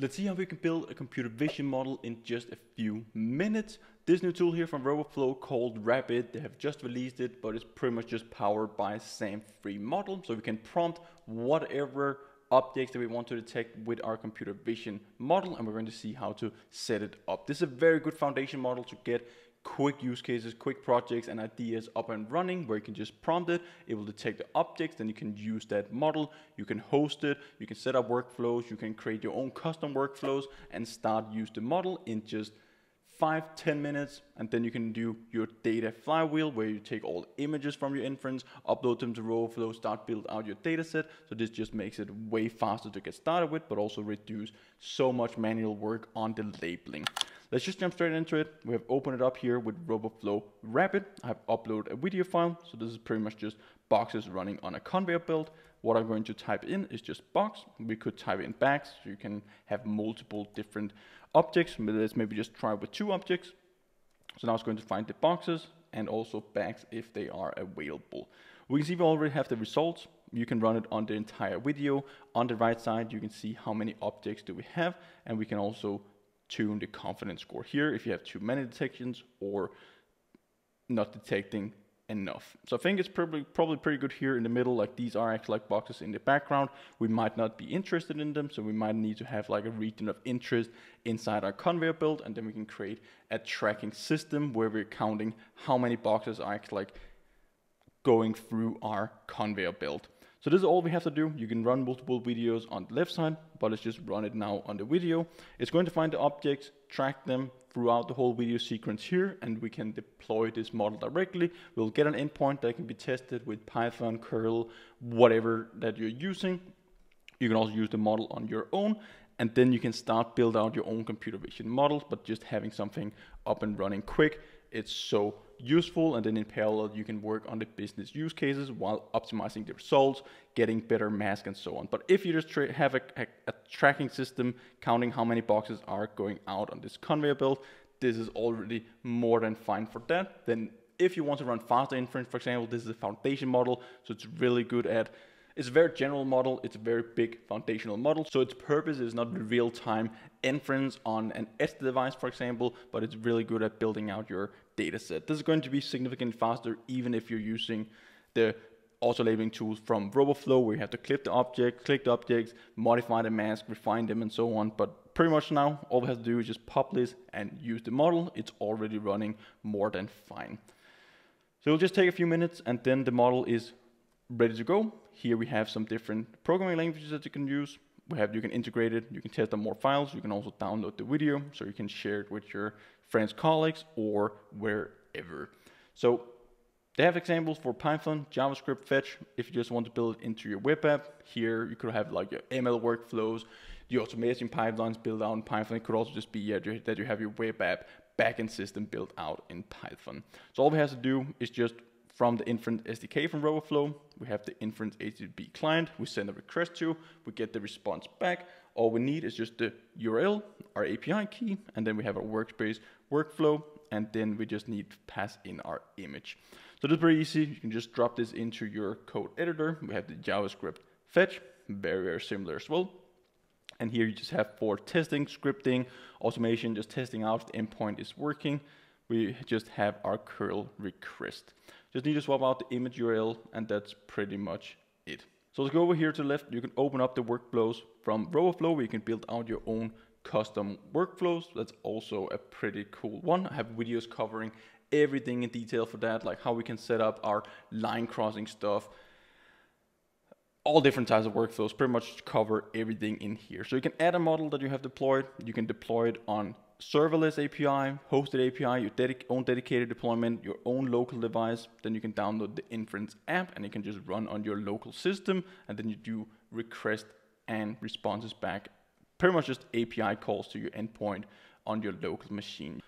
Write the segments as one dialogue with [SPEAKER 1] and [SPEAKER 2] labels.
[SPEAKER 1] Let's see how we can build a computer vision model in just a few minutes. This new tool here from RoboFlow called Rapid, they have just released it, but it's pretty much just powered by SAM free model. So we can prompt whatever objects that we want to detect with our computer vision model, and we're going to see how to set it up. This is a very good foundation model to get quick use cases, quick projects and ideas up and running where you can just prompt it, it will detect the objects, then you can use that model, you can host it, you can set up workflows, you can create your own custom workflows and start use the model in just five, 10 minutes, and then you can do your data flywheel where you take all images from your inference, upload them to RoboFlow, start build out your data set. So this just makes it way faster to get started with, but also reduce so much manual work on the labeling. Let's just jump straight into it. We have opened it up here with RoboFlow Rapid. I've uploaded a video file. So this is pretty much just boxes running on a conveyor belt. What I'm going to type in is just box. We could type in bags, so you can have multiple different objects. Let's maybe just try with two objects. So now it's going to find the boxes and also bags if they are available. We can see we already have the results. You can run it on the entire video. On the right side, you can see how many objects do we have, and we can also tune the confidence score here if you have too many detections or not detecting enough. So I think it's probably probably pretty good here in the middle. Like these are actually like boxes in the background. We might not be interested in them, so we might need to have like a region of interest inside our conveyor belt, and then we can create a tracking system where we're counting how many boxes are actually like going through our conveyor belt. So this is all we have to do. You can run multiple videos on the left side, but let's just run it now on the video. It's going to find the objects, track them throughout the whole video sequence here, and we can deploy this model directly. We'll get an endpoint that can be tested with Python, curl, whatever that you're using. You can also use the model on your own, and then you can start build out your own computer vision models, but just having something up and running quick, it's so useful. And then in parallel you can work on the business use cases while optimizing the results getting better mask and so on. But if you just have a, a, a, tracking system counting how many boxes are going out on this conveyor belt this is already more than fine for that. Then if you want to run faster inference for example this is a foundation model so it's really good at it's a very general model, it's a very big foundational model. So its purpose is not real-time inference on an edge device, for example, but it's really good at building out your data set. This is going to be significantly faster even if you're using the auto labeling tools from RoboFlow where you have to clip the object, click the objects, modify the mask, refine them and so on. But pretty much now all we have to do is just pop this and use the model. It's already running more than fine. So it'll just take a few minutes and then the model is ready to go. Here we have some different programming languages that you can use. We have you can integrate it, you can test on more files, you can also download the video so you can share it with your friends, colleagues, or wherever. So they have examples for Python, JavaScript, Fetch. If you just want to build it into your web app, here you could have like your ML workflows, the automation pipelines built out in Python. It could also just be yeah, that you have your web app backend system built out in Python. So all we have to do is just from the Inference SDK from RoboFlow, we have the Inference HTTP client we send a request to, we get the response back. All we need is just the URL, our API key, and then we have our workspace workflow, and then we just need to pass in our image. So this is pretty easy. You can just drop this into your code editor. We have the JavaScript fetch, very, very similar as well. And here you just have for testing, scripting, automation, just testing out if the endpoint is working. We just have our curl request. Just need to swap out the image URL and that's pretty much it. So let's go over here to the left. You can open up the workflows from RoboFlow where you can build out your own custom workflows. That's also a pretty cool one. I have videos covering everything in detail for that, like how we can set up our line crossing stuff, all different types of workflows, pretty much cover everything in here. So you can add a model that you have deployed, you can deploy it on serverless API, hosted API, your dedic own dedicated deployment, your own local device, then you can download the Inference app and it can just run on your local system and then you do request and responses back. Pretty much just API calls to your endpoint on your local machine.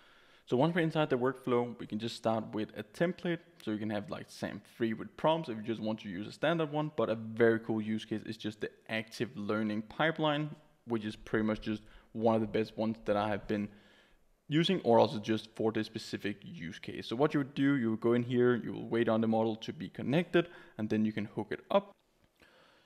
[SPEAKER 1] So once we're inside the workflow, we can just start with a template. So you can have like SAM free with prompts if you just want to use a standard one, but a very cool use case is just the active learning pipeline, which is pretty much just one of the best ones that I have been using or also just for this specific use case. So what you would do, you would go in here, you will wait on the model to be connected and then you can hook it up.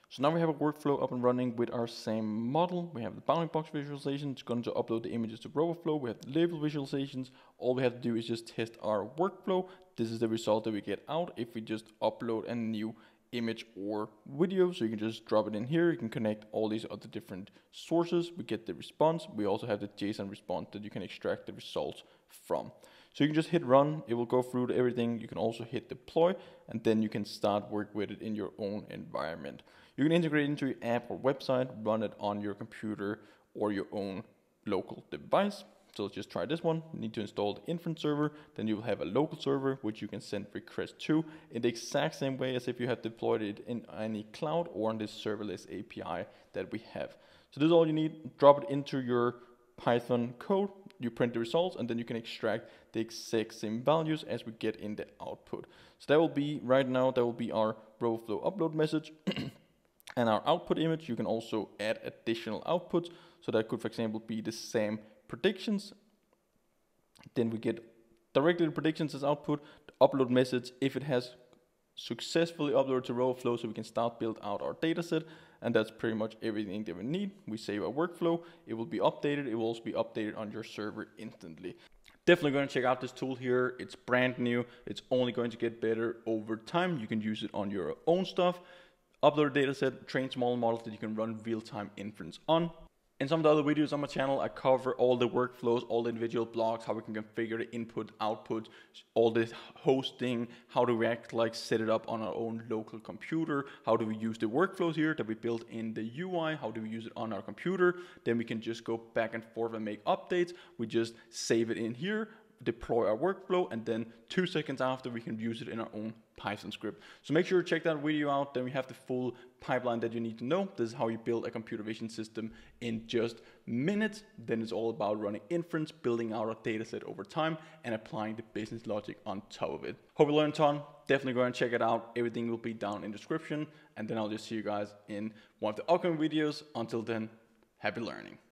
[SPEAKER 1] So now we have a workflow up and running with our same model. We have the bounding box visualization. It's going to upload the images to RoboFlow. We have the label visualizations. All we have to do is just test our workflow. This is the result that we get out if we just upload a new image or video. So you can just drop it in here. You can connect all these other different sources. We get the response. We also have the JSON response that you can extract the results from. So you can just hit run, it will go through everything. You can also hit deploy, and then you can start work with it in your own environment. You can integrate into your app or website, run it on your computer or your own local device. So let's just try this one. You need to install the inference server. Then you will have a local server, which you can send requests to in the exact same way as if you have deployed it in any cloud or on this serverless API that we have. So this is all you need. Drop it into your Python code, you print the results, and then you can extract the exact same values as we get in the output. So that will be, right now, that will be our RoboFlow upload message. and our output image, you can also add additional outputs. So that could, for example, be the same predictions. Then we get directly the predictions as output, upload message, if it has successfully uploaded to RoboFlow so we can start build out our dataset. And that's pretty much everything that we need. We save our workflow. It will be updated. It will also be updated on your server instantly. Definitely going to check out this tool here. It's brand new. It's only going to get better over time. You can use it on your own stuff. Upload a dataset, train small models that you can run real-time inference on. In some of the other videos on my channel, I cover all the workflows, all the individual blocks, how we can configure the input, output, all the hosting, how to react, like set it up on our own local computer, how do we use the workflows here that we built in the UI, how do we use it on our computer, then we can just go back and forth and make updates. We just save it in here, deploy our workflow, and then two seconds after we can use it in our own Python script. So make sure to check that video out. Then we have the full pipeline that you need to know. This is how you build a computer vision system in just minutes. Then it's all about running inference, building out a data set over time, and applying the business logic on top of it. Hope you learned a ton. Definitely go and check it out. Everything will be down in the description. And then I'll just see you guys in one of the upcoming videos. Until then, happy learning.